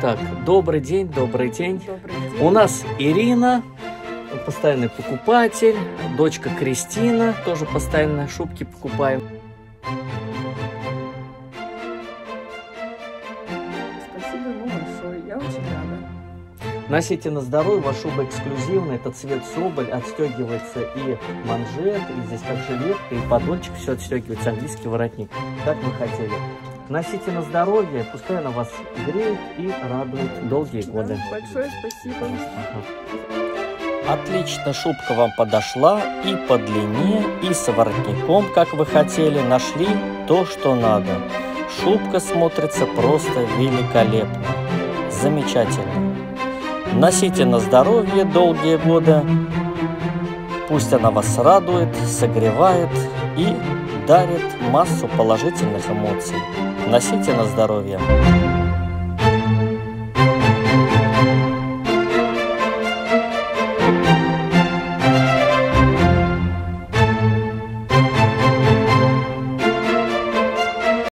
Так, добрый день, добрый день. Добрый день. У нас Ирина, постоянный покупатель, дочка Кристина, тоже постоянно шубки покупаем. Спасибо ему большое, я очень рада. Носите на здоровье, ваша шуба эксклюзивная, это цвет соболь, отстегивается и манжет, и здесь как жилетка, и подольчик, все отстегивается, английский воротник, как вы хотели. Носите на здоровье, пускай она вас греет и радует долгие годы. Да, большое спасибо. Отлично, шубка вам подошла и по длине, и с воротником, как вы хотели, нашли то, что надо. Шубка смотрится просто великолепно, замечательно. Носите на здоровье долгие годы, пусть она вас радует, согревает и дарит массу положительных эмоций. Носите на здоровье.